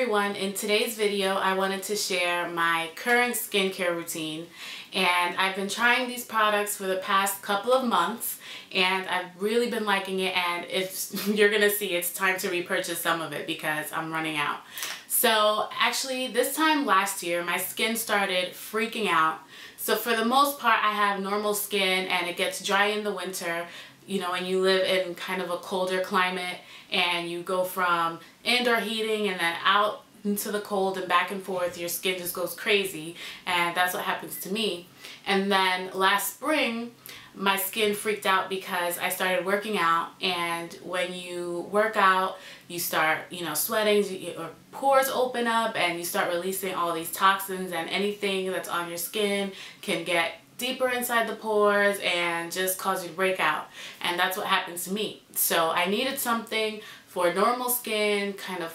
everyone, in today's video I wanted to share my current skincare routine and I've been trying these products for the past couple of months and I've really been liking it and if you're gonna see it's time to repurchase some of it because I'm running out. So actually this time last year my skin started freaking out so for the most part I have normal skin and it gets dry in the winter you know, when you live in kind of a colder climate and you go from indoor heating and then out into the cold and back and forth, your skin just goes crazy. And that's what happens to me. And then last spring, my skin freaked out because I started working out and when you work out you start you know sweating your pores open up and you start releasing all these toxins and anything that's on your skin can get deeper inside the pores and just cause you to break out. And that's what happened to me. So I needed something for normal skin, kind of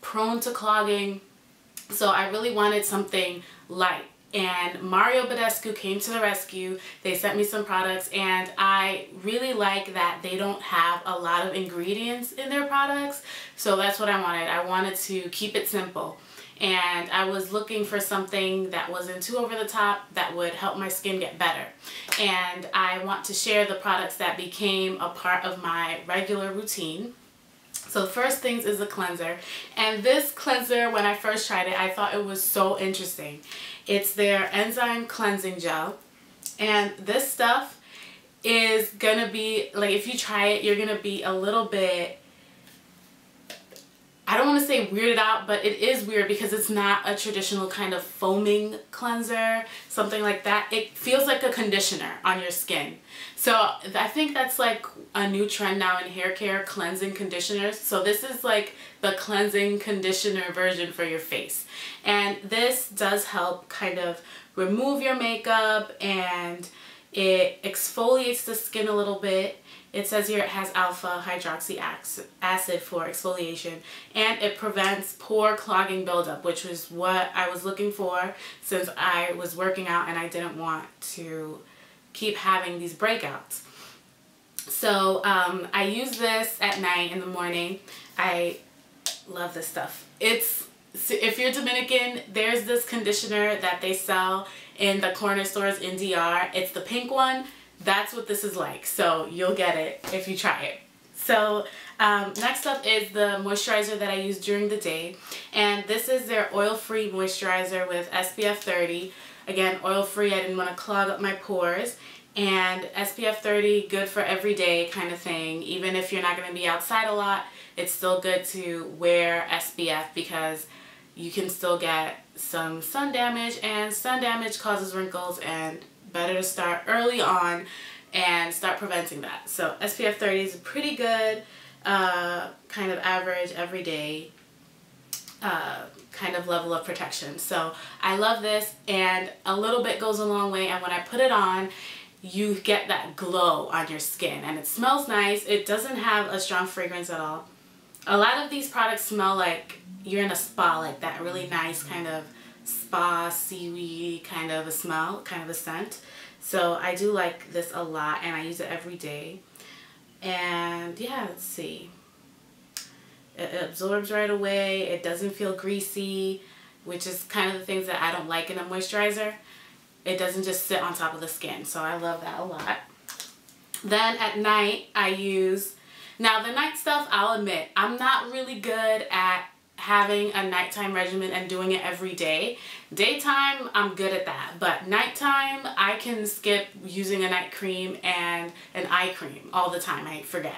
prone to clogging. So I really wanted something light. And Mario Badescu came to the rescue. They sent me some products and I really like that they don't have a lot of ingredients in their products. So that's what I wanted. I wanted to keep it simple and I was looking for something that wasn't too over the top that would help my skin get better. And I want to share the products that became a part of my regular routine. So first things is a cleanser. And this cleanser when I first tried it I thought it was so interesting. It's their enzyme cleansing gel. And this stuff is gonna be like if you try it you're gonna be a little bit I don't want to say weirded out, but it is weird because it's not a traditional kind of foaming cleanser, something like that. It feels like a conditioner on your skin. So I think that's like a new trend now in hair care, cleansing conditioners. So this is like the cleansing conditioner version for your face. And this does help kind of remove your makeup and it exfoliates the skin a little bit it says here it has alpha hydroxy acid for exfoliation and it prevents pore clogging buildup, which was what I was looking for since I was working out and I didn't want to keep having these breakouts. So um, I use this at night in the morning. I love this stuff. It's if you're Dominican, there's this conditioner that they sell in the corner stores in DR. It's the pink one that's what this is like. So you'll get it if you try it. So um, next up is the moisturizer that I use during the day. And this is their oil-free moisturizer with SPF 30. Again, oil-free, I didn't want to clog up my pores. And SPF 30, good for every day kind of thing. Even if you're not going to be outside a lot, it's still good to wear SPF because you can still get some sun damage and sun damage causes wrinkles and better to start early on and start preventing that. So SPF 30 is a pretty good, uh, kind of average everyday uh, kind of level of protection. So I love this and a little bit goes a long way and when I put it on you get that glow on your skin and it smells nice. It doesn't have a strong fragrance at all. A lot of these products smell like you're in a spa like that really nice kind of spa seaweed kind of a smell, kind of a scent. So I do like this a lot and I use it every day. And yeah, let's see. It, it absorbs right away. It doesn't feel greasy, which is kind of the things that I don't like in a moisturizer. It doesn't just sit on top of the skin. So I love that a lot. Then at night I use, now the night stuff I'll admit, I'm not really good at having a nighttime regimen and doing it every day. Daytime, I'm good at that. But nighttime, I can skip using a night cream and an eye cream all the time. I forget.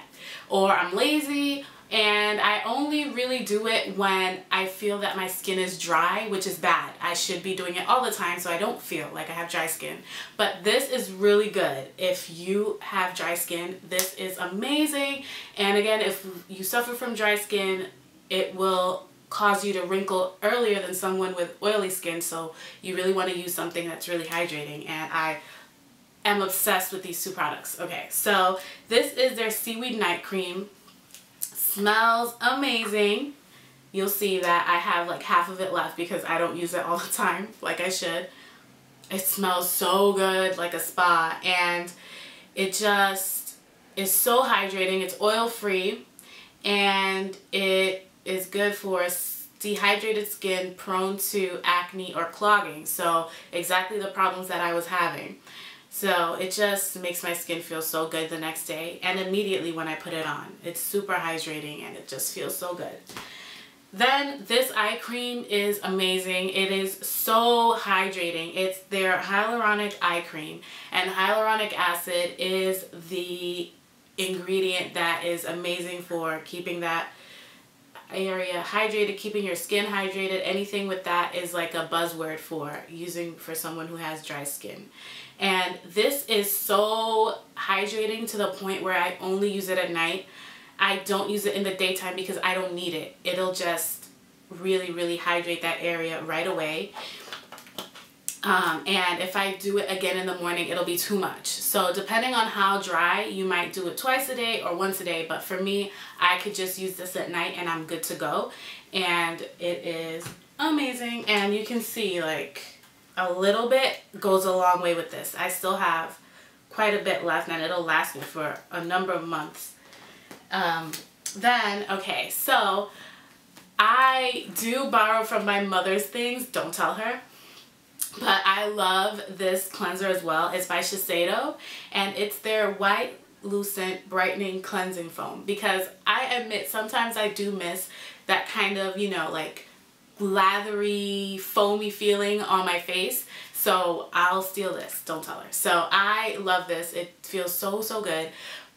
Or I'm lazy and I only really do it when I feel that my skin is dry, which is bad. I should be doing it all the time so I don't feel like I have dry skin. But this is really good. If you have dry skin, this is amazing. And again, if you suffer from dry skin, it will cause you to wrinkle earlier than someone with oily skin so you really want to use something that's really hydrating and I am obsessed with these two products. Okay, so this is their Seaweed Night Cream. Smells amazing. You'll see that I have like half of it left because I don't use it all the time like I should. It smells so good like a spa and it just is so hydrating. It's oil free and it is good for dehydrated skin prone to acne or clogging. So exactly the problems that I was having. So it just makes my skin feel so good the next day and immediately when I put it on. It's super hydrating and it just feels so good. Then this eye cream is amazing. It is so hydrating. It's their hyaluronic eye cream and hyaluronic acid is the ingredient that is amazing for keeping that area hydrated, keeping your skin hydrated. Anything with that is like a buzzword for using for someone who has dry skin. And this is so hydrating to the point where I only use it at night. I don't use it in the daytime because I don't need it. It'll just really, really hydrate that area right away. Um, and if I do it again in the morning, it'll be too much. So depending on how dry, you might do it twice a day or once a day. But for me, I could just use this at night and I'm good to go. And it is amazing. And you can see like a little bit goes a long way with this. I still have quite a bit left and it'll last me for a number of months. Um, then, okay, so I do borrow from my mother's things. Don't tell her. But I love this cleanser as well. It's by Shiseido and it's their white lucent brightening cleansing foam because I admit sometimes I do miss that kind of, you know, like lathery, foamy feeling on my face. So I'll steal this. Don't tell her. So I love this. It feels so, so good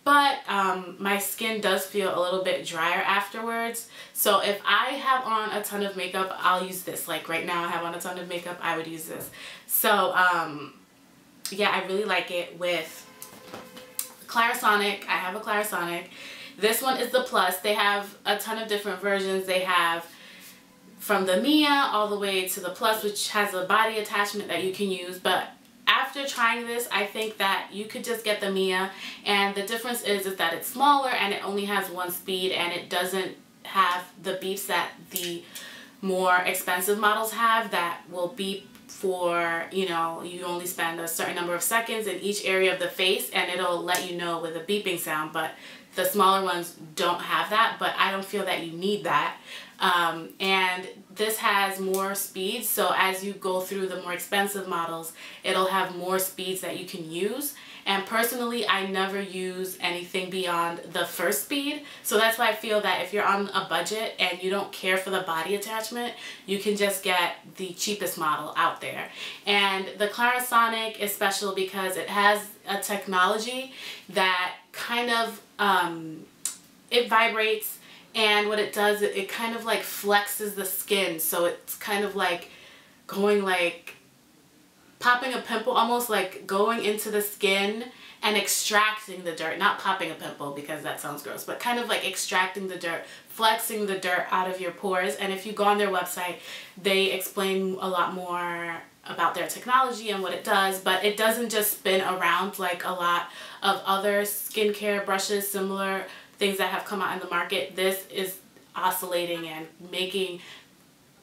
but um, my skin does feel a little bit drier afterwards. So if I have on a ton of makeup, I'll use this. Like right now I have on a ton of makeup, I would use this. So um, yeah, I really like it with Clarisonic. I have a Clarisonic. This one is the Plus. They have a ton of different versions. They have from the Mia all the way to the Plus, which has a body attachment that you can use. But after trying this, I think that you could just get the Mia and the difference is, is that it's smaller and it only has one speed and it doesn't have the beeps that the more expensive models have that will beep for, you know, you only spend a certain number of seconds in each area of the face and it'll let you know with a beeping sound, but the smaller ones don't have that, but I don't feel that you need that. Um, and this has more speeds, so as you go through the more expensive models, it'll have more speeds that you can use. And personally, I never use anything beyond the first speed. So that's why I feel that if you're on a budget and you don't care for the body attachment, you can just get the cheapest model out there. And the Clarisonic is special because it has a technology that kind of, um, it vibrates and what it does, it, it kind of like flexes the skin. So it's kind of like going like popping a pimple, almost like going into the skin and extracting the dirt. Not popping a pimple because that sounds gross, but kind of like extracting the dirt, flexing the dirt out of your pores. And if you go on their website, they explain a lot more about their technology and what it does, but it doesn't just spin around like a lot of other skincare brushes similar things that have come out in the market, this is oscillating and making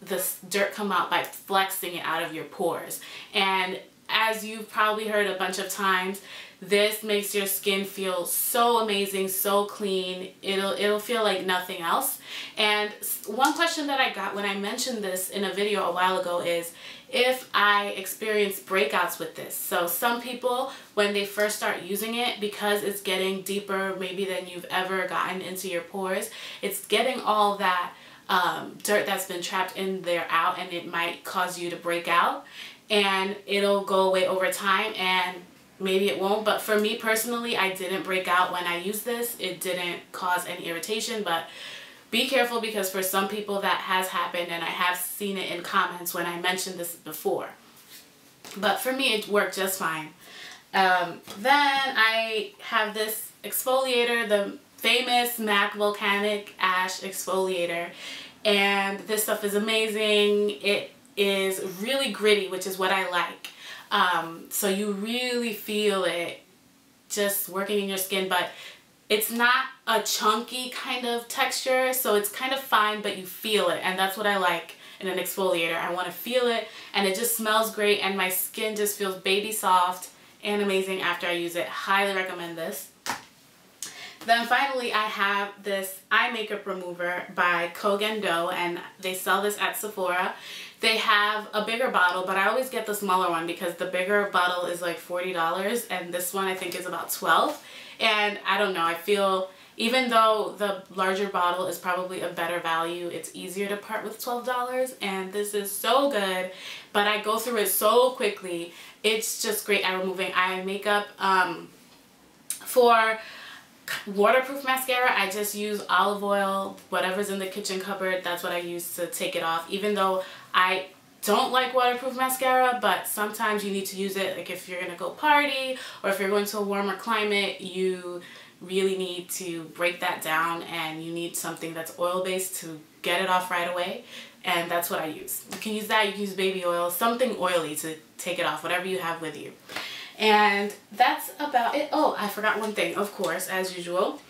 the dirt come out by flexing it out of your pores. And as you've probably heard a bunch of times, this makes your skin feel so amazing, so clean. It'll, it'll feel like nothing else. And one question that I got when I mentioned this in a video a while ago is, if I experience breakouts with this. So some people, when they first start using it, because it's getting deeper maybe than you've ever gotten into your pores, it's getting all that um, dirt that's been trapped in there out and it might cause you to break out and it'll go away over time and maybe it won't but for me personally I didn't break out when I used this it didn't cause any irritation but be careful because for some people that has happened and I have seen it in comments when I mentioned this before. But for me it worked just fine. Um, then I have this exfoliator, the famous MAC Volcanic Ash Exfoliator. And this stuff is amazing. It is really gritty, which is what I like. Um, so you really feel it just working in your skin, but it's not a chunky kind of texture, so it's kind of fine, but you feel it, and that's what I like in an exfoliator. I want to feel it, and it just smells great, and my skin just feels baby soft and amazing after I use it. Highly recommend this. Then finally I have this eye makeup remover by Kogan and they sell this at Sephora. They have a bigger bottle but I always get the smaller one because the bigger bottle is like $40 and this one I think is about 12 and I don't know I feel even though the larger bottle is probably a better value, it's easier to part with $12 and this is so good, but I go through it so quickly. It's just great at removing eye makeup. Um, for waterproof mascara, I just use olive oil, whatever's in the kitchen cupboard, that's what I use to take it off. Even though I don't like waterproof mascara, but sometimes you need to use it like if you're gonna go party or if you're going to a warmer climate, you really need to break that down and you need something that's oil based to get it off right away and that's what I use. You can use that, you can use baby oil, something oily to take it off, whatever you have with you. And that's about it. Oh, I forgot one thing, of course, as usual.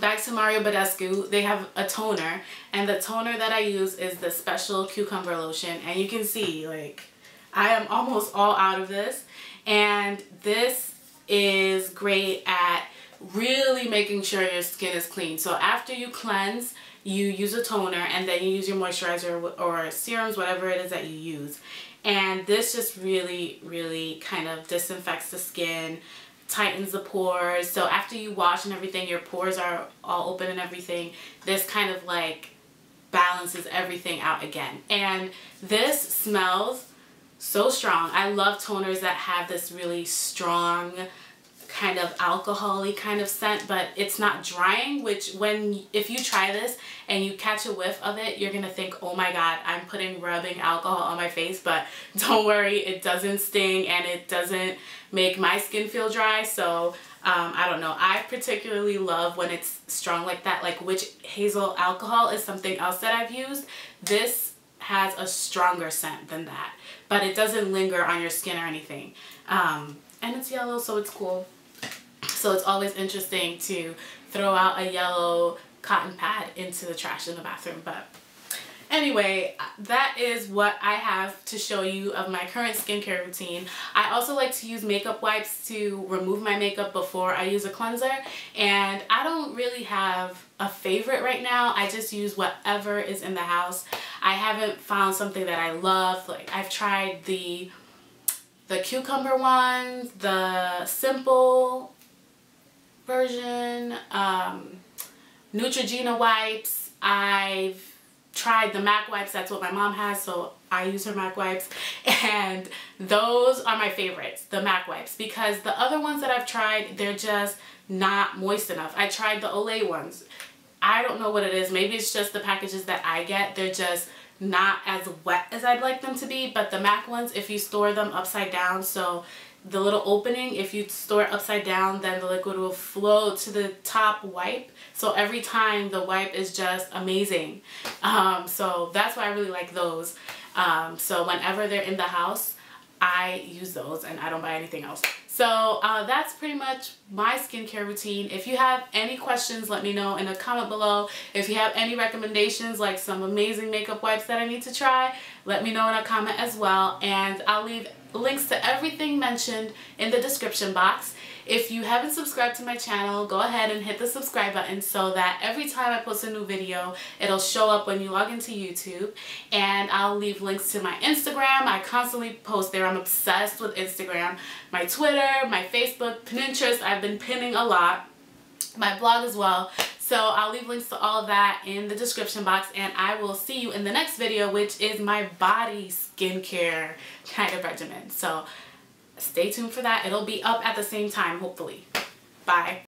Back to Mario Badescu, they have a toner and the toner that I use is the special cucumber lotion and you can see like I am almost all out of this and this is great at really making sure your skin is clean. So after you cleanse, you use a toner and then you use your moisturizer or serums, whatever it is that you use. And this just really, really kind of disinfects the skin, tightens the pores. So after you wash and everything, your pores are all open and everything. This kind of like balances everything out again. And this smells so strong. I love toners that have this really strong, kind of alcoholy kind of scent but it's not drying which when if you try this and you catch a whiff of it you're gonna think oh my god I'm putting rubbing alcohol on my face but don't worry it doesn't sting and it doesn't make my skin feel dry so um, I don't know. I particularly love when it's strong like that like witch hazel alcohol is something else that I've used. This has a stronger scent than that but it doesn't linger on your skin or anything. Um, and it's yellow so it's cool so it's always interesting to throw out a yellow cotton pad into the trash in the bathroom. But anyway, that is what I have to show you of my current skincare routine. I also like to use makeup wipes to remove my makeup before I use a cleanser. And I don't really have a favorite right now. I just use whatever is in the house. I haven't found something that I love. Like I've tried the the cucumber ones, the simple version, um, Neutrogena wipes. I've tried the MAC wipes. That's what my mom has, so I use her MAC wipes. And those are my favorites, the MAC wipes, because the other ones that I've tried, they're just not moist enough. I tried the Olay ones. I don't know what it is. Maybe it's just the packages that I get. They're just not as wet as I'd like them to be. But the MAC ones, if you store them upside down, so the little opening, if you store it upside down, then the liquid will flow to the top wipe. So every time the wipe is just amazing. Um, so that's why I really like those. Um, so whenever they're in the house, I use those and I don't buy anything else. So uh, that's pretty much my skincare routine. If you have any questions, let me know in a comment below. If you have any recommendations, like some amazing makeup wipes that I need to try, let me know in a comment as well. And I'll leave links to everything mentioned in the description box. If you haven't subscribed to my channel, go ahead and hit the subscribe button so that every time I post a new video, it'll show up when you log into YouTube. And I'll leave links to my Instagram. I constantly post there. I'm obsessed with Instagram. My Twitter, my Facebook, Pinterest. I've been pinning a lot. My blog as well. So I'll leave links to all of that in the description box and I will see you in the next video which is my body skincare kind of regimen. So stay tuned for that. It'll be up at the same time hopefully. Bye.